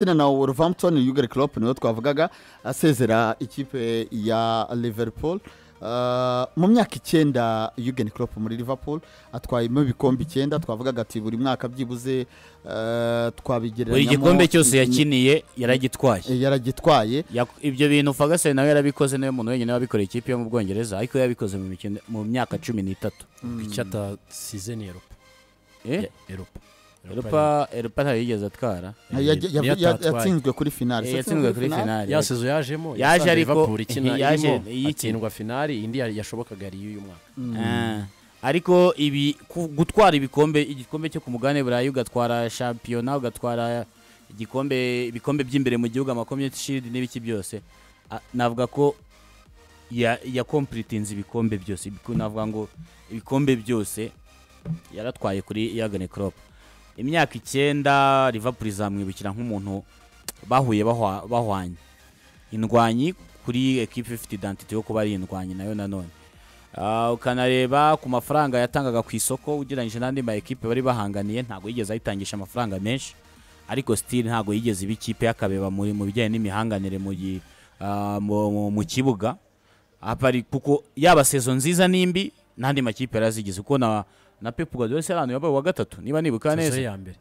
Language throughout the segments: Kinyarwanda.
Tena na Wolverhampton Jurgen Klopp ni we twavugaga asezera ikipe ya Liverpool. Uh, mu myaka icyenda Jurgen Klopp muri Liverpool atwayemo ibikombe icyenda twavugaga ati buri mwaka byibuze uh, twabigereranyamo buri gikombe cyose yakiniye yaragitwaye. Eh, yaragitwaye. Ibyo bintu Ferguson nawe yarabikoze ni we muntu wenyine wabikoreye ikipe yo mu Bwongereza ariko yabikoze mu myaka cumi n'itatu. Icyo atasize ni eropa Eh? eropa Europa ntayo yigeze atwara yatsinzwe kuri finale Eh, yatsinzwe kuri finale. ya sezo yajemo Yaje ariko- yaje atsindwa finali indi yashobokaga yari iy'uyu mwaka. Ah, ariko ibi gutwara ibikombe igikombe cyo ku mugabane burayi ugatwara shampiyona ugatwara igikombe ibikombe by'imbere mu gihugu amakomyuniti shield n'ibiki byose. Ah, navuga ko ya ya completinze ibikombe byose. Navuga ngo ibikombe byose yaratwaye kuri Jurgen Klopp. Imyaka icyenda Liverpool izamwibukira nk'umuntu bahuye bahwa- bahwanye. Indwanyi kuri ekipe ifite identite yo kuba ari indwanyi na yo nanone Ah, ukanareba ku mafaranga yatangaga ku isoko ugereranyije n'andi ma ekipe bari bahanganiye ntabwo yigeze ayitangisha amafaranga menshi. Ariko still ntabwo yigeze iba ikipe y'akabeba mu bijyanye n'imihanganire mu ah, kibuga. Kuko yaba sezo nziza n'imbi n'andi makipe yarazigize kuko na na Pep Guardiola se yabaye uwa gatatu? Niba nibuka sezo neza. ye ya mbere.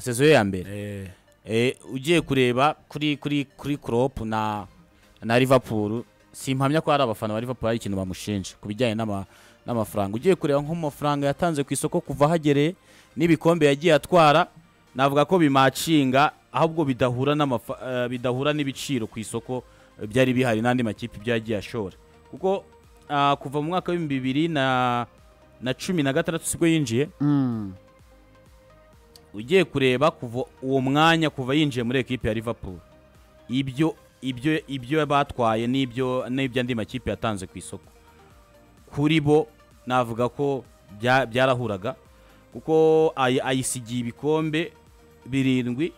Sezo ye ya mbere. Eh, Eh, ugiye kureba kuri kuri kuri Klopp na na Liverpool simpamya ko hari abafana ba Liverpool hari ikintu bamushinja ku bijyanye n'ama- n'amafaranga. Ugiye kureba nk'amafaranga yatanze ku isoko kuva hagereye n'ibikombe yagiye atwara navuga ko bimacinga ahubwo bidahura n'amafa- eh, bidahura n'ibiciro ku isoko eh, byari bihari n'andi makipe byagiye ashora. Kuko kuva mu mwaka w'ibihumbi bibiri na na cumi na gatandatu sibwo yinjiye. Mm. ugiye kureba kuva uwo mwanya kuva yinjiye muri ekipe ya Liverpool. Ibyo ibyo ibyo batwaye n'ibyo n'ibyo andi makipe yatanze ku isoko. Kuri bo navuga ko bya- byarahuraga kuko ay- ayisigiye ibikombe birindwi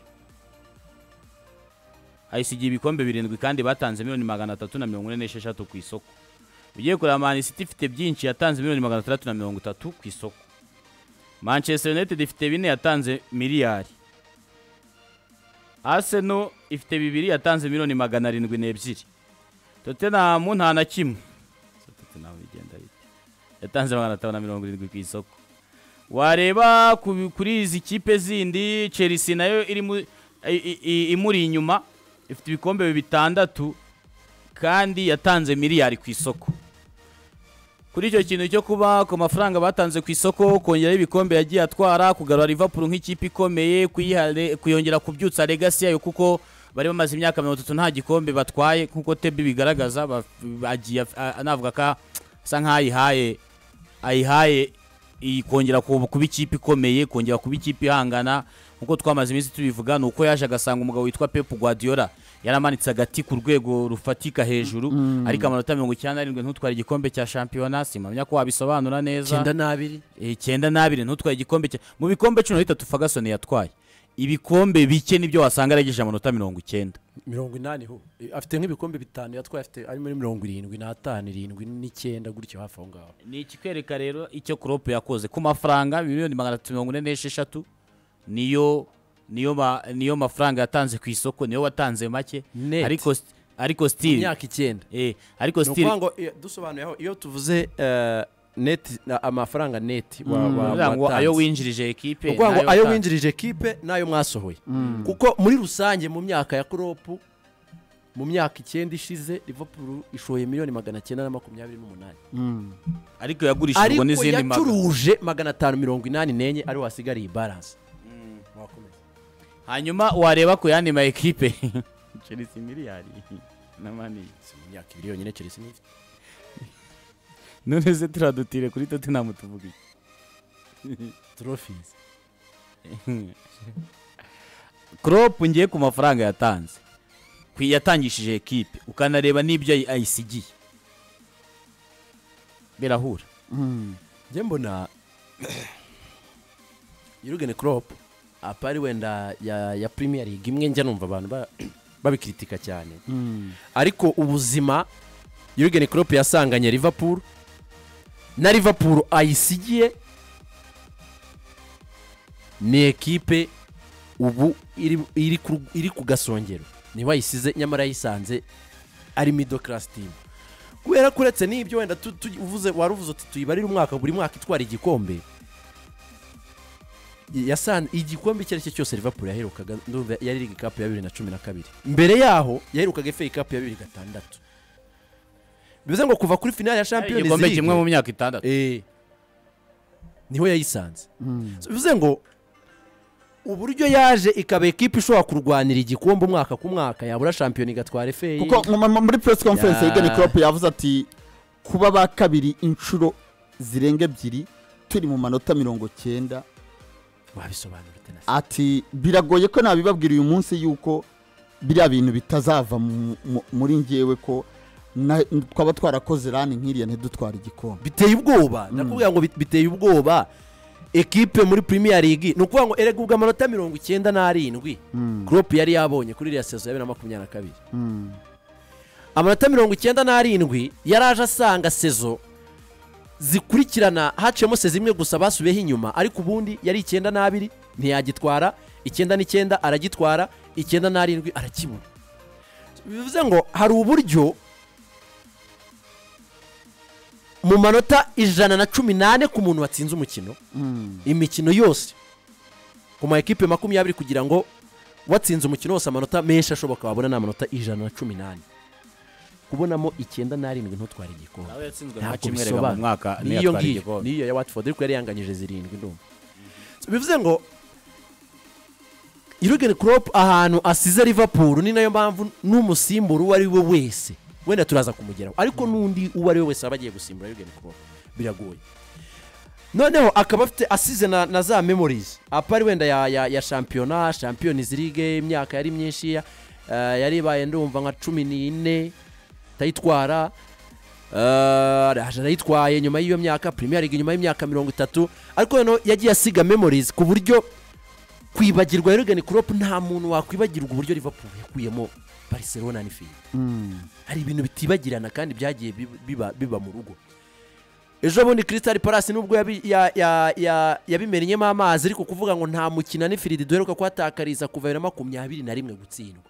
ayisigiye ibikombe birindwi kandi batanze miliyoni magana atatu na mirongo ine n'esheshatu ku isoko. Ugiye kureba Man City ifite byinshi yatanze miliyoni magana atandatu na mirongo itatu ku isoko. Manchester united ifite bine yatanze miliyari. Arsenal ifite bibiri yatanze miliyoni magana arindwi n'ebyiri. Tottenham nta na kimwe. Yatanze magana atanu na mirongo irindwi ku isoko. Wareba ku- kuri izi kipe zindi chelsea na yo imuri inyuma ifite ibikombe bitandatu kandi yatanze miliyari ku isoko. Kuri icyo kintu cyo kuba ku mafaranga batanze ku isoko kongeraho ibikombe yagiye atwara kugarura Liverpool nk'ikipe ikomeye kuyongera kubyutsa legacy yayo kuko bari bamaze imyaka mirongo itatu nta gikombe batwaye. Nk'uko tebi bigaragaza anavuga ko asa nk'ayihaye ayihaye kongera ku- kuba ikipe ikomeye kongera kuba ikipe ihangana. Nk'uko twamaze iminsi tubivuga ni uko yaje agasanga umugabo witwa Pep Guardiola. Yaramanitse agati ku rwego rufatika hejuru ariko amanota mirongo icyenda n'arindwi ntutware igikombe cya shampiyona simpamya ko wabisobanura neza. Icyenda n'abiri. Eh, icyenda n'abiri ntutwaye igikombe cya mu bikombe cumi na bitatu Ferguson yatwaye ibikombe bike ni byo wasanga yaragejeje amanota mirongo icyenda. Mirongo inani ho Eh, afite nk'ibikombe bitanu yatwaye afite ari muri mirongo irindwi n'atanu irindwi n'icyenda gutyo hafi aho ngaho. Ni ikikwereka rero icyo Klopp yakoze. Ku mafaranga miliyoni magana atatu mirongo ine n'esheshatu niyo niyo niyo mafaranga yatanze ku isoko niyo watanze make ariko ariko still imyaka icyenda. Eh ariko ukuvuga ngo dusobanuye aho iyo tuvuze eh, net na- amafaranga net wa- wa- kugira ngo ayo winjirije ekipe ngo ayo winjirije ekipe n'ayo mwasohoye. Kuko muri rusange mu myaka ya kuropu mu myaka icyenda ishize liverpool ishoye miliyoni magana cyenda na makumyabiri n'umunani. Mm. ariko yagurishijwe n'izindi maga yacuruje magana atanu mirongo inani n'enye ariho hasigariye baranse Mwakomeza. Hanyuma wareba ku yandi ma ekipe Chelsea miliyari na mani Si mu myaka ibiri yonyine chelsea ifite none se turadutire kuri Tottenham tuvuga iki? Trophies. Klopp ngiye ku mafaranga yatanze. Ku yatangishije ekipe ukanareba n'ibyo ayi- ayisigiye birahura. Mm. njye mbona Jurgen Klopp apari wenda ya, ya Premier League. Imwe njya numva abantu ba- babikritika cyane. Mm. ariko ubuzima Jurgen Klopp yasanganye Liverpool na Liverpool ayisigiye ni ekipe ubu iri, iri, ku, gasongero. Niho ayisize nyamara yisanze ari middle class team. Kubera ko uretse n'ibyo wenda uvuze wari uvuze uti tuyibarire umwaka buri mwaka itwara igikombe. Igikombe icyo ari cyo cyose liverpool yaherukaga ndumva yari ligue cup ya bibiri na cumi na kabiri. Mbere yaho yaherukaga FA cup ya bibiri gatandatu. Bivuze ngo kuva kuri finale ya champions igikombe kimwe mu league myaka itandatu. Eh, ni ho yayisanze. So, bivuze ngo uburyo yaje ikaba ekipa ishobora kurwanira igikombe umwaka ku mwaka yabura shampiyona igatwara FA kuko mu- mu- muri press conference Ya. ya Jurgen Klopp yavuze ati kuba ba kabiri inshuro zirenga ebyiri turi mu manota mirongo cyenda ati biragoye ko nabibabwira uyu munsi yuko biriya bintu bitazava mu- mu- muri ngewe ko twaba twarakoze rani nk'iriya ntidutwara igikombe. Biteye ubwoba. Ndakubwira ngo bit- biteye ubwoba. Ekipe muri premier league ni ukuvuga ngo erega ubwo amanota mirongo icyenda n'arindwi Klopp yari yabonye kuri iriya sezo ya bibiri na makumyabiri na kabiri. Mm. amanota mirongo icyenda n'arindwi yari aje asanga sezo zikurikirana haciyemo sezo imwe gusa basubiyeho inyuma ariko ubundi yari icyenda n'abiri ntiyagitwara icyenda n'icyenda aragitwara icyenda n'arindwi arakibura bivuze ngo hari uburyo mu manota ijana na cumi n'ane ku muntu watsinze umukino Mm. imikino yose ku ma ekipe makumyabiri kugira ngo watsinze umukino wose amanota menshi ashoboka wabona ni amanota ijana na cumi n'ane kubonamo icyenda n'arindwi ntutware igikombe ntabwo bisobanura niyo ngiyo. niyo ya watford ariko yari yanganyije zirindwi ndumva. So, bivuze ngo Jurgen Klopp ahantu asize Liverpool ni na yo mpamvu n'umusimbura uwo ari we wese. Wenda turaza kumugeraho. Ariko n'undi uwo ari we wese aba agiye gusimbura Jurgen Klopp. Biragoye. Noneho akaba afite asize na, na za memories. Apari wenda ya, ya, ya shampiyona champions league imyaka yari myinshi ya- eh, yari ibaye ndumva nka cumi n'ine. Tayitwara araje arayitwaye nyuma y'iyo myaka premier league nyuma y'imyaka mirongo itatu. Ariko noneho yagiye asiga memories ku buryo kwibagirwa Jurgen Klopp nta muntu wakwibagirwa uburyo Liverpool yakuyemo Barcelona n'ifiyi Mm. hari ibintu bitibagirana kandi byagiye bib- biba, biba mu rugo. Ejo bundi Crystal Palace nubwo yabi- ya- ya- ya- yabimennyemo amazi ariko kuvuga ngo nta mukina n'ifiridi duheruka kuhatakariza kuva bibiri na makumyabiri na rimwe gutsindwa.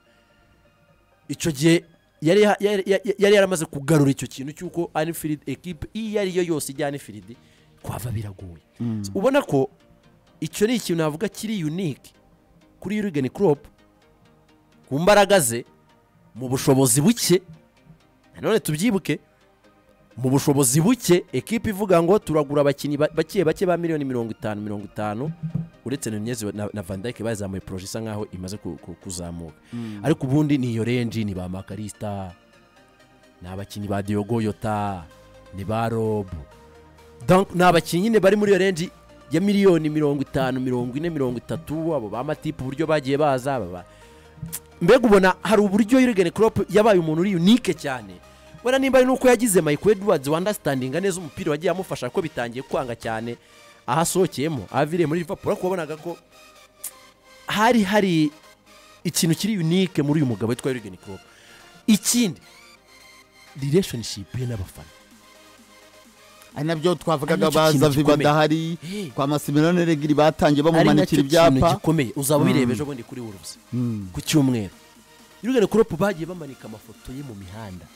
Icyo gihe yari ya- yari yari- yari yaramaze kugarura icyo kintu cy'uko anfield ekipe iyo ari yo yose ijyana ifiridi kwava biragoye. Ubona ko icyo ni ikintu navuga kiri unique kuri Jurgen Klopp ku mbaraga ze mu bushobozi buke nanone tubyibuke mu bushobozi buke ekipe ivuga ngo turagura abakinnyi ba- bake bake ba miliyoni mirongo itanu mirongo itanu uretse na, na Van Dijk bazamuye poroje isa nkaho imaze ku- ku- kuzamuka. Ariko ubundi ni iyo renji ni ba makarista ni abakinnyi ba Diogo Yota ni ba Rob. Donc, ni abakinnyi nyine bari muri iyo renji ya miliyoni mirongo itanu mirongo ine mirongo itatu abo ba matipu uburyo bagiye baza mbega ubona hari uburyo Jurgen Klopp yabaye umuntu uri unique cyane. Wenda nimba ari nuko yagize Michael Edwards wandastandinga neza umupira wagiye amufasha ko bitangiye kwanga cyane. Aho asohokeyemo aviriye muri Liverpool ariko wabonaga ko hari hari ikintu kiri unique muri uyu mugabo witwa Jurgen Klopp. Ikindi relationship ye n'abafana. Ari na byo twavugaga Ari na cyo ba kintu zavi gikomeye. badahari kwa masimiliyoni regiri batangiye bamumanikira ibyapa. gikomeye. Uzaba ubireba ejo bundi kuri Wolves. Mm. ku cyumweru. Jurgen Klopp bagiye bamanika amafoto ye mu mihanda.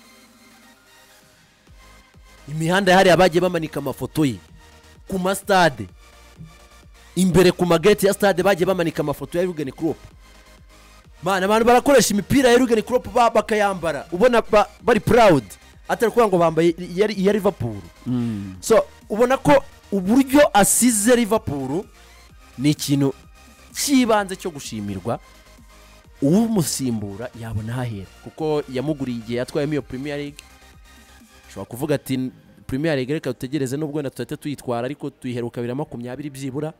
Imihanda hariya bagiye bamanika amafoto ye. Ku masitade imbere ku mageti ya stade bagiye bamanika amafoto ya Klopp mana abantu barakoresha imipira ya Klopp ba- bakayambara. Ubona ba- bari proud. Atari kuvuga ngo bambaye iya Liverpool. Mm. so ubona ko uburyo asize Liverpool ni ikintu cy'ibanze cyo gushimirwa. Umusimbura yabona ahahera. Kuko yamuguriye igihe yatwayemo iyo Premier League. Ushobora kuvuga ati Premier League reka dutegereze nubwo wenda tuhita tuyitwara ariko tuyiheruka bibiri na makumyabiri byibura.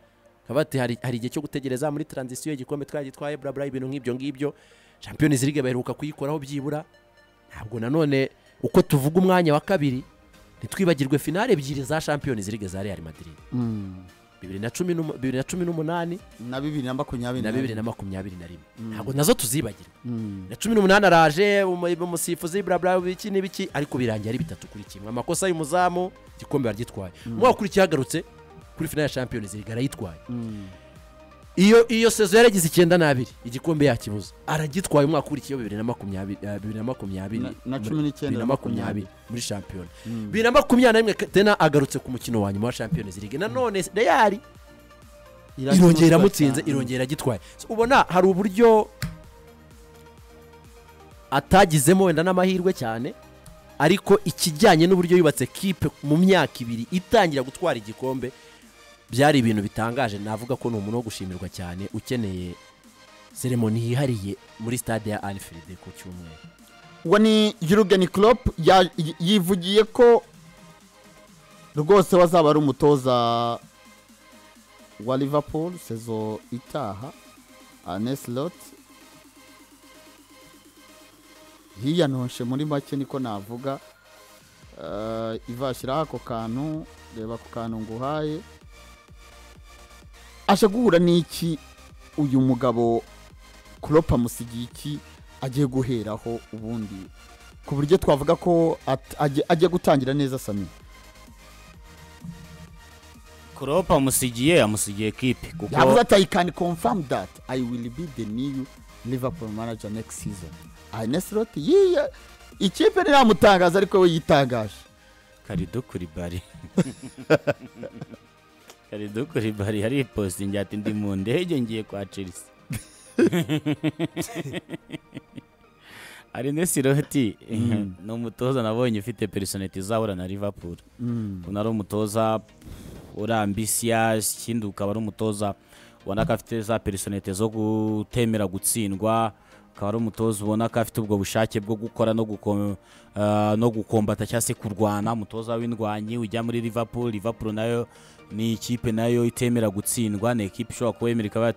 Bakaba bati hari, hari igihe cyo gutegereza muri transition y'igikombe twagitwaye bla bla ibintu nk'ibyo ngibyo Champions League baheruka kuyikoraho byibura. Ntabwo nanone uko tuvuga umwanya wa kabiri ntitwibagirwe finale ebyiri za Champions League za Real Madrid. Mm. Bibiri na cumi n'umunani na bibiri na makumyabiri na bibiri na makumyabiri na rimwe. Mm. ntabwo na zo tuzibagirwa. Mm. na cumi n'umunani araje umu- umusifuzi bla biki n'ibiki ariko birangiye ari bitatu kuri kimwe. Amakosa y'umuzamu igikombe baragitwaye umwaka ukurikiye yagarutse kuri finale ya Champions League arayitwaye. Mm. Iyo iyo sezo yaragize icyenda n'abiri igikombe yakibuza aragitwaye umwaka ukurikiyeho bibiri na makumyabiri eh, bibiri na makumyabiri. Na- cumi n'icyenda na makumyabiri. muri shampiyona. Bibiri na makumyabiri na rimwe tena agarutse ku mukino wa nyuma wa champions league nanone reyari irongera iramutsinze irongera agitwaye. So, ubona hari uburyo atagizemo wenda n'amahirwe cyane ariko ikijyanye n'uburyo yubatse kipe mu myaka ibiri itangira gutwara igikombe byari ibintu bitangaje. Navuga ko ni umuntu wo gushimirwa cyane ukeneye seremoni yihariye muri stade ya alfred ku cyumweru. Uwo ni Jurgen Klopp yivugiye ko rwose wazaba ari umutoza wa Liverpool sezo itaha Aneslot yiyanoshe muri make niko navuga. Eh, ivashyiraho ako kantu reba ako kantu nguhaye. Aje guhura n'iki uyu mugabo Klopp amusigiye iki agiye guheraho ubundi? Ku buryo twavuga ko agiye gutangira neza sami kuropa amusigiye amusigiye kipe kuko yavuze ati i can confirm that i will be the new liverpool manager next season. Aneslot yiye ikipe ntiramutangaza ariko we yitangaje. Karido kuri bari karido kuri bari hari ipostingi ati ndi mu ndege ngiye kwa chelsea. Hari nesiroti ni umutoza nabonye ufite personality izahura na liverpool. Ubona ari umutoza uri ambisiyazi ikindi ukaba ari umutoza ubona ko afite za personality zo gutemera gutsindwa akaba ari umutoza ubona ko afite ubwo bushake bwo gukora ah, no gukombata cyangwa se kurwana. Umutoza w'indwanyi ujya muri liverpool liverpool na yo ni ikipe na yo itemera gutsindwa. Ni ekipe ishobora kuba yemera ikaba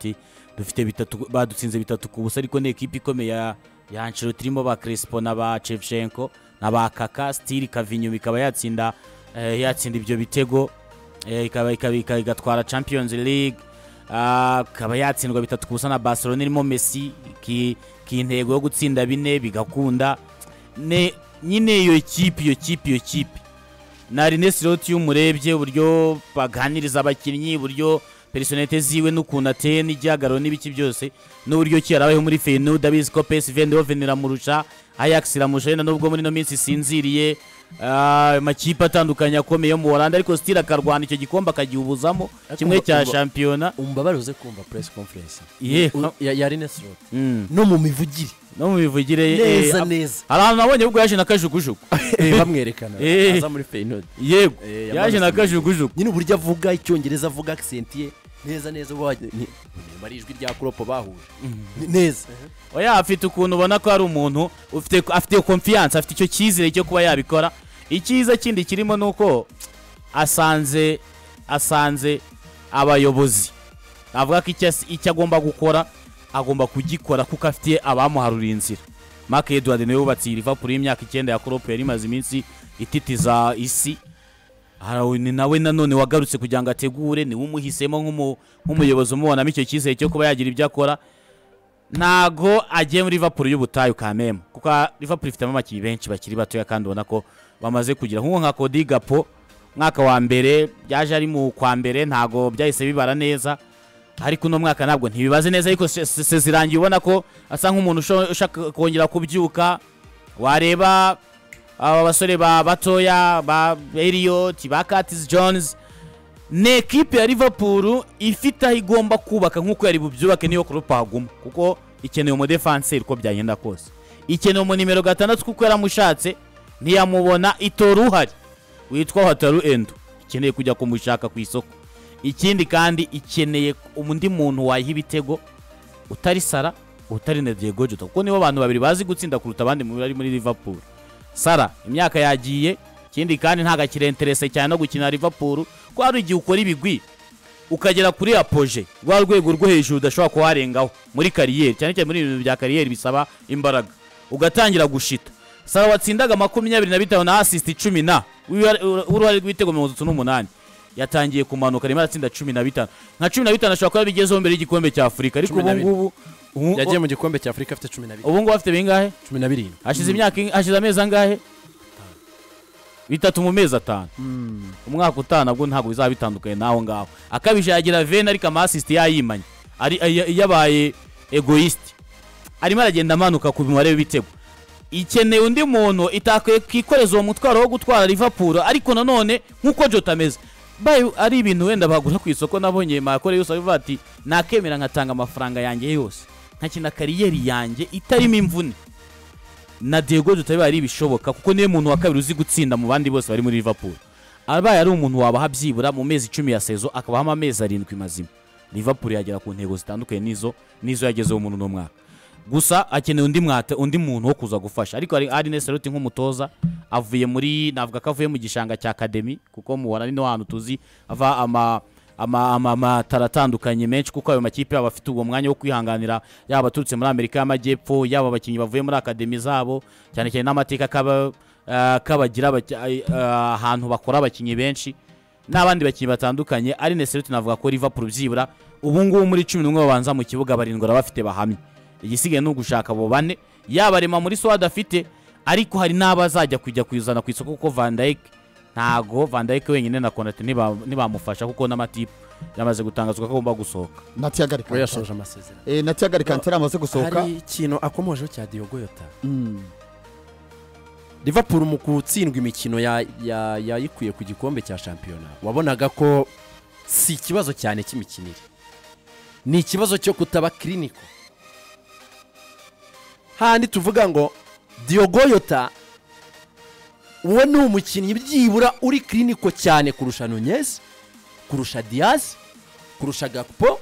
dufite bitatu badutsinze bitatu ku busa. Ariko ni ekipe ikomeye ya ya irimo ba Crespo na ba Shevchenko na ba Kaka. Stili Kavinyo ikaba yatsinda eh, yatsinda ibyo bitego. Eh, ikaba igatwara Champions League. Ah, ikaba yatsindwa bitatu ku busa na Barcelona. Irimo Messi intego yo gutsinda bine bigakunda. Ne nyine iyo kipe iyo kipe iyo kipe. Na Rene Slot iyo umurebye uburyo baganiriza abakinnyi uburyo personalite ziwe n'ukuntu ateye n'igihagararo n'ibiki byose n'uburyo ki yarabayeho muri Feyenoord abizi ko PSV Eindhoven iramurusha Ajax iramurusha wenda nubwo muri ino minsi isinziriye amakipe atandukanye akomeye yo mu Holanda ariko sitira akarwana icyo gikombe akagihubuzamo kimwe cya shampiyona. umubabare uze kumva press conference. Ya Rene Slot. Mm. no mu mivugire. No mu mivugire eh, neza eh, neza. hari ahantu nabonye ubwo yaje na kajugujugu. Eh, bamwerekana. Eh. aza muri Feyenoord. Yego. Eh, yaje na kajugujugu. Nyine uburyo avuga icyongereza avuga accent ye neza neza uba wagira- ni nimba ari ijwi rya Klopp bahuje. Ni- neza. Oya afite ukuntu ubona ko ari umuntu ufite afite confiance afite icyo cyizere cyo kuba yabikora. Icyiza kindi kirimo ni uko asanze asanze abayobozi. Avuga ko icyo agomba gukora agomba kugikora kuko afite abamuharuriye inzira. Mark Edward ni we wubatse iyi Liverpool y'imyaka icyenda ya Klopp yari imaze iminsi ititiza isi. Ni nawe nanone wagarutse kugira ngo ategure ni we umuhisemo nk'umu- nk'umuyobozi umubonamo icyo cyizere cyo kuba yagira ibyo akora. Ntago agiye muri Liverpool y'ubutayu kameme kuko Liverpool ifitemo abakinnyi benshi bakiri batoya kandi ubona ko bamaze kugira. Nk'uwo nka Cody Gapo mwaka wa mbere yaje ari mu kwa mbere ntago byahise bibara neza. Ariko uno mwaka ntabwo ntibibaze neza ariko se- se- se zirangiye ubona ko asa nk'umuntu ushaka kongera kubyuka. Wareba aba basore ba batoya ba Elliot ba Curtis Jones. Ni ekipe ya Liverpool ifite aho igomba kubaka nk'uko yari bubyubake niyo Klopp ahaguma kuko ikeneye umudefanseri uko byagenda kose. Ikeneye umu nimero gatandatu kuko yaramushatse ntiyamubona itora uhari witwa Wataru Endo. Ikeneye kujya kumushaka ku isoko. Ikindi kandi ikeneye undi muntu wayiha ibitego utari Sara utari na Diego Jota kuko nibo bantu babiri bazi gutsinda kuruta abandi muri Liverpool. Sara imyaka yagiye ikindi kandi ntabwo akiri interese cyane no gukina Liverpool ko hari igihe ukora ibigwi ukagera kuri apoje rwa rwego rwo hejuru udashobora kuharengaho muri kariyeri cyane cyane muri ibintu bya kariyeri bisaba imbaraga. Ugatangira gushita. Sara watsindaga makumyabiri na bitanu na asisiti cumi na uruhare rw'ibitego mirongo itatu n'umunani. Yatangiye kumanuka arimo aratsinda cumi na bitanu. Nka cumi na bitanu ashobora kuba bigezeho mbere y'igikombe cya afurika ariko ubu ngubu ubu- yagiye mu gikombe cya afurika afite cumi na bibiri ubu ngubu afite bingahe? Cumi na birindwi hashize imyaka ing- hashize amezi angahe? Bitatu mu mezi atanu. Umwaka utaha nabwo ntabwo bizaba bitandukanye n'aho ngaho. Akabije yagira veni ariko amasisiti yayimanye. Yabaye egoyisite arimo aragenda amanuka ku mubare w'ibitego ikeneye undi muntu itakwiye kwikoreza uwo mutwaro wo gutwara Liverpool ariko nanone nk'uko Jota ameze. Bayo ari ibintu wenda bagura ku isoko nabonye makore yose abivuga ati nakemera nkatanga amafaranga yanjye yose. Nkakina kariyeri yanjye itarimo imvune. Na Diego Jota biba ari ibishoboka kuko ni we muntu wa kabiri uzi gutsinda mu bandi bose bari muri Liverpool. Abaye ari umuntu wabaha byibura mu mezi icumi ya sezo akabahamo amezi arindwi mazima. Liverpool yagera ku ntego zitandukanye n'izo n'izo yagezeho umuntu n'umwaka gusa akeneye undi mwate undi muntu wo kuza gufasha. Ariko hari Arne Slot nk'umutoza avuye muri navuga ko avuye mu gishanga cya academy kuko mubona ni no hantu tuzi ava ama amatara atandukanye menshi kuko ayo makipe yaba afite uwo mwanya wo kwihanganira yaba aturutse muri Amerika y'Amajyepfo yaba abakinnyi bavuye muri academy zabo cyane cyane n'amateka ah, kabagira ah, ahantu bakora abakinnyi benshi n'abandi bakinnyi batandukanye Arne Slot navuga ko Liverpool byibura ubu ngubu muri cumi n'umwe babanza mu kibuga barindwi bafite bahamye. Igisigaye ni ugushaka abo bane yaba rema muri so adafite ariko hari n'abazajya kujya kuyizana ku isoko kuko Van Dijk ntago Van Dijk wenyine na Konate ntibamufasha kuko n'amatipu. Yamaze gutangazwa ko agomba gusohoka. Na Thiago we yasoje amasezerano. Eh, na Thiago Alcantara amaze gusohoka. Hari ikintu akomojeho cya Diogo Yota Mm. Liverpool mu gutsindwa imikino ya- ya- yayikuye ku gikombe cya shampiyona wabonaga ko si ikibazo cyane cy'imikinire. Ni ikibazo cyo kutaba kiriniko handi tuvuga ngo Diogo Yota uwo ni umukinnyi byibura uri kiriniko cyane kurusha Nunez kurusha Diaz kurusha Gakpo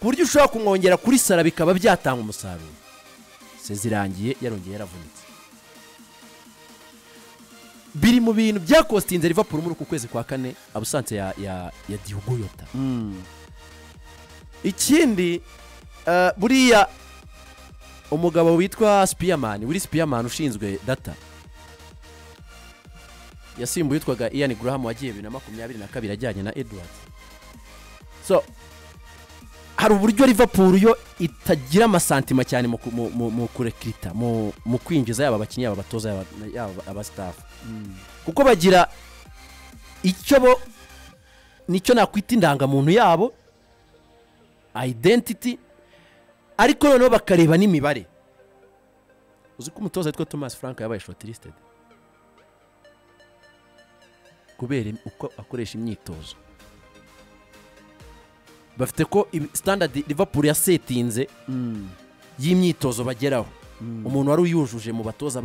ku buryo ushobora kumwongera kuri sara bikaba byatanga umusaruro. Sezirangiye yarongeye yaravunitse. Biri mu bintu byakostinze Liverpool muri uku kwezi kwa kane abusanse ya ya ya Diogo Yota Mm. ikindi eh, buriya umugabo witwa Spearman wiri Spearman ushinzwe data yasimbuye witwaga Ian Graham wagiye bibiri na makumyabiri na kabiri ajyanye na Edward. So hari uburyo Liverpool yo itagira amasantima cyane mu, ku- mu, mu, mu kurekirita mu, kwinjiza yaba abakinnyi yaba abatoza yaba, yaba abastaff kuko bagira icyo bo ni cyo nakwita indangamuntu yabo identity ariko noneho bakareba n'imibare. Uzi ko umutoza witwa thomas frank yabaye shortlisted? Kubera uko akoresha imyitozo. Bafite ko standard liverpool yasetinze Mm. y'imyitozo bageraho. Umuntu wari uyujuje mu batoza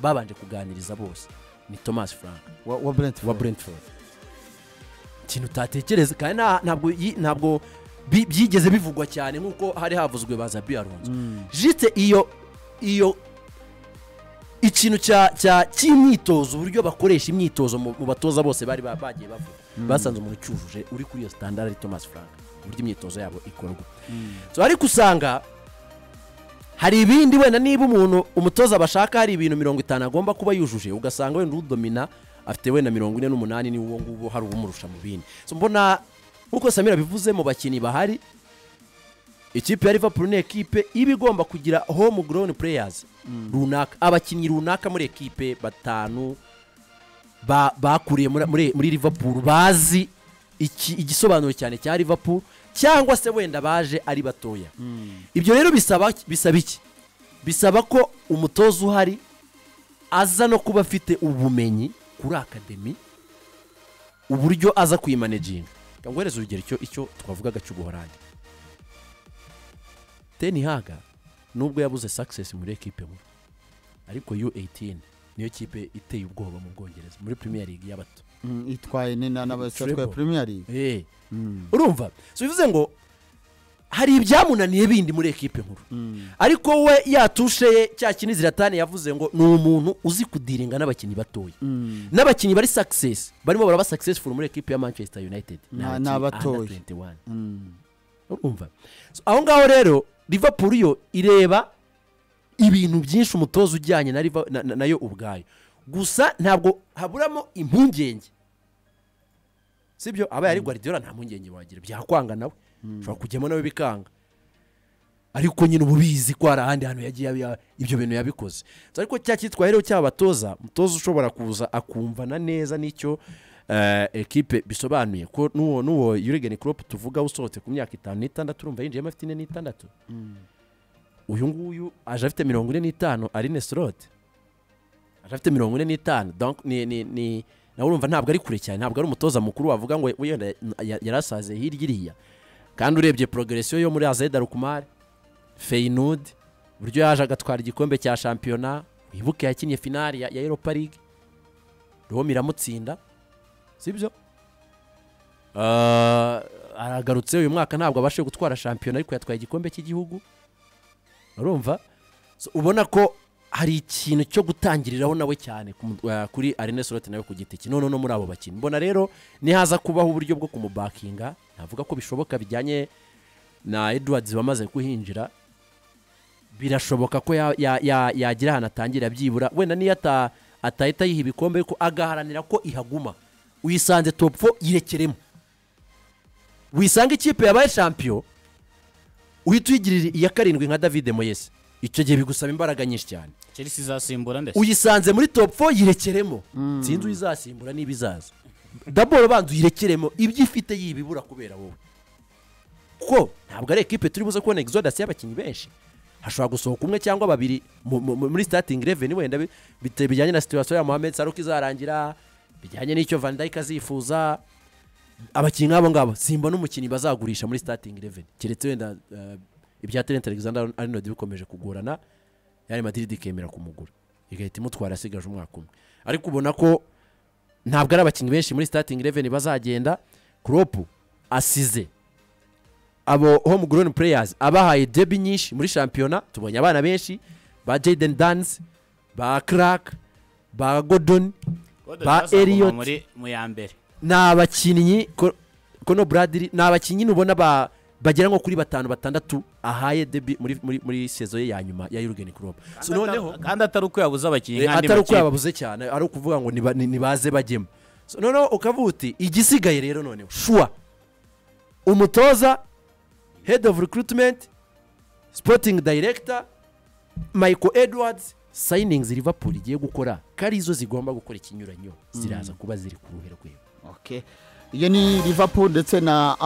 babanje kuganiriza bose. Ni thomas frank. Wa Brentford. Ikintu utatekereza kandi nta- ntabwo ntabwo byigeze bivugwa cyane nk'uko hari havuzwe baza alonso. Mm. jite iyo iyo ikintu cy'imyitozo uburyo bakoresha imyitozo mu batoza bose bari ba- bagiye bavuga. Basanze umuntu ucyujuje uri kuri iyo standard ari thomas frank uburyo imyitozo yabo ikorwa. So ariko usanga hari ibindi wenda niba umuntu umutoza bashaka hari ibintu mirongo itanu agomba kuba yujuje ugasanga wenda udomina afite wenda mirongo ine n'umunani ni uwo nguwo hari uwumurusha mu bindi. So mbona nk'uko samira bivuze mu bakinnyi bahari ikipe ya liverpool ni ekipe iba igomba kugira home grown players. Runaka abakinnyi runaka muri ekipe batanu ba- bakuriye muri- liverpool. Bazi igisobanuro cyane cya liverpool cyangwa se wenda baje ari batoya. Ibyo rero bisaba bisaba iki? Bisaba ko umutoza uhari aza no kuba afite ubumenyi kuri akademi uburyo aza kuyimanejinga nguhereze urugero icyo twavugaga cy'ubuhorandi teni haga nubwo yabuze success muri ekipe nkuru ariko u18 niyo kipe iteye ubwoba mu bwongereza muri premier league y'abato Mm, itwaye ni na n'abasatwaye Treble. Premier League Eh, Mm. urumva so bivuze ngo hari ibyamunaniye bindi muri ekipe nkuru Mm. ariko we yatushe ye cya kintu ziratani yavuze ngo ni umuntu uzi kudiringa n'abakinnyi batoya n'abakinnyi bari success barimo baraba successful muri ekipe ya manchester united Na- Ni abatoya. under 21. Urumva So, aho ngaho rero liverpool yo ireba ibintu byinshi umutoza ujyanye na na yo ubwayo. Gusa ntabwo haburamo impungenge. Sibyo? Abaye ari guardiola nta mpungenge wagira. Byakwanga nawe. Ushobora kujyamo nawe bikanga. Ariko nyine uba ubizi ko hari ahandi hantu yagiye ibyo bintu yabikoze. Ariko cya cyitwa rero cy'abatoza umutoza ushobora kuza akumvana neza n'icyo ekipe bisobanuye ko n'uwo n'uwo Jurgen Klopp tuvuga usohotse ku myaka itanu n'itandatu urumva yinjiyemo afite ine n'itandatu. Uyu nguyu aje afite mirongo ine n'itanu Arine Slot aje afite mirongo ine n'itanu. Donc ni ni ni nawe urumva ntabwo ari kure cyane ntabwo ari umutoza mukuru wavuga ngo wenda ya- yarasaze hirya iriya. Kandi urebye progression yo muri Azeda Rukumar Feyenoord uburyo yaje agatwara igikombe cya shampiyona wibuke yakinnye finali ya, Europa League. Roma iramutsinda. Sibyo Ah, aragarutse uyu mwaka ntabwo abashije gutwara shampiyona ariko yatwaye igikombe cy'igihugu. Urumva? Ubona ko hari ikintu cyo gutangiriraho nawe cyane ah, kuri Arne Slot nawe ku giti cye no muri abo bakinnyi. Mbona rero nihaza kubaho uburyo bwo kumubakinga. Navuga ko bishoboka bijyanye na Edwards wamaze kuhinjira. Birashoboka ko ya- ya- ya- yagira ahantu atangira byibura. Wenda niyo ata- atahita yiha ibikombe ariko agaharanira ko ihaguma. Uyisanze top 4 yirekeremo wisanga ikipe yabaye champion uhita uyigirira iya karindwi nka David Moyes. Icyo gihe bigusaba imbaraga nyinshi cyane. Chelsea izasimbura ndetse. Uyisanze muri top 4 yirekeremo sinzi uyizasimbura niba izaza. Daboro banza uyirekeremo ibyo ifite yibibura kubera wowe. Kuko ntabwo ari ekipe turi buze kubona exodus y'abakinnyi benshi. Hashobora gusohoka umwe cyangwa babiri mu- mu- mu- muri starting 11 wenda bi- bijyanye na situation ya Mohamed Salah uko izarangira bijyanye n'icyo Van Dijk azifuza abakinnyi nk'abo ngabo simba n'umukinnyi bazagurisha muri starting 11 keretse wenda eh, ibya Trent Alexander Arnold bikomeje kugorana Real Madrid ikemera kumugura. Igahita imutwara asigaje umwaka umwe. Ariko ubona ko ntabwo ari abakinnyi benshi muri starting 11 bazagenda. Klopp asize abo homegrown players abahaye debi nyinshi muri shampiyona tubonye abana benshi ba Jayden Dance ba Clark ba Gordon Ba Elliot. muri mu ya mbere ni abakinnyi Ko- Kono Bradley ni abakinnyi nubona ba bagera nko kuri batanu batandatu ahaye debi muri muri muri sezo ye ya nyuma ya Klopp. So noneho kandi atari uko yabuze abakinnyi Eh, atari uko yababuze cyane ari ukuvuga ngo nibaze bajyemo noneho ukavuga uti igisigaye rero noneho shuwa umutoza head of recruitment sporting director michael edwards signings liverpool igiye gukora ko ari zo zigomba gukora ikinyuranyo. Ziraza kuba ziri ku ruhe rwego iyo ni liverpool ndetse na